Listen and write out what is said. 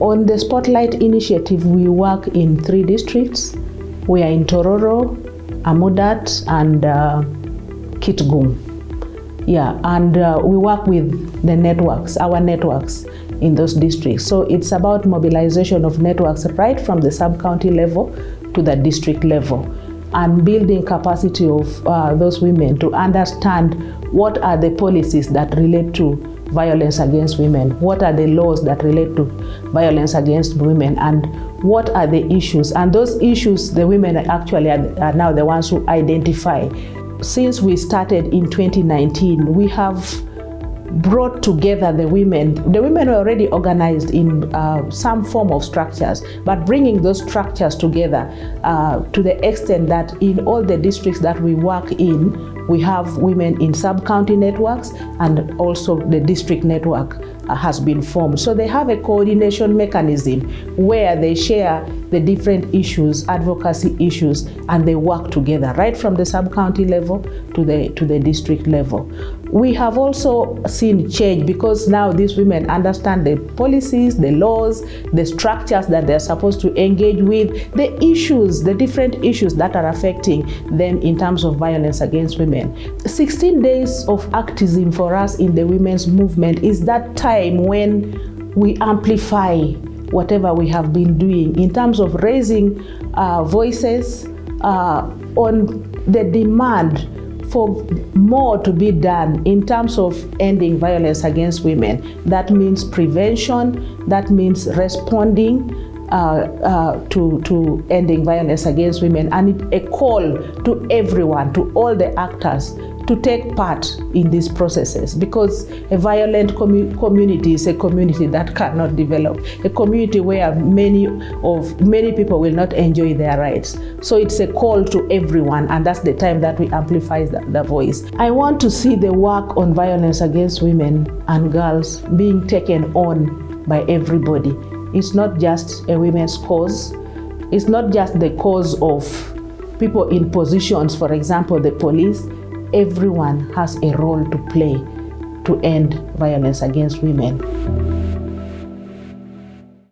on the Spotlight Initiative, we work in three districts. We are in Tororo, Amudat, and uh, Kitgum. Yeah, and uh, we work with the networks, our networks in those districts. So it's about mobilization of networks right from the sub-county level to the district level and building capacity of uh, those women to understand what are the policies that relate to violence against women, what are the laws that relate to violence against women, and what are the issues. And those issues, the women actually are, are now the ones who identify. Since we started in 2019, we have brought together the women. The women were already organized in uh, some form of structures, but bringing those structures together uh, to the extent that in all the districts that we work in, we have women in sub-county networks and also the district network uh, has been formed. So they have a coordination mechanism where they share the different issues, advocacy issues, and they work together right from the sub-county level to the, to the district level. We have also seen change because now these women understand the policies, the laws, the structures that they're supposed to engage with, the issues, the different issues that are affecting them in terms of violence against women. 16 days of activism for us in the women's movement is that time when we amplify whatever we have been doing in terms of raising uh, voices uh, on the demand for more to be done in terms of ending violence against women. That means prevention, that means responding Uh, uh, to, to ending violence against women, and a call to everyone, to all the actors to take part in these processes. Because a violent commu community is a community that cannot develop. A community where many of many people will not enjoy their rights. So it's a call to everyone and that's the time that we amplify the, the voice. I want to see the work on violence against women and girls being taken on by everybody it's not just a women's cause it's not just the cause of people in positions for example the police everyone has a role to play to end violence against women.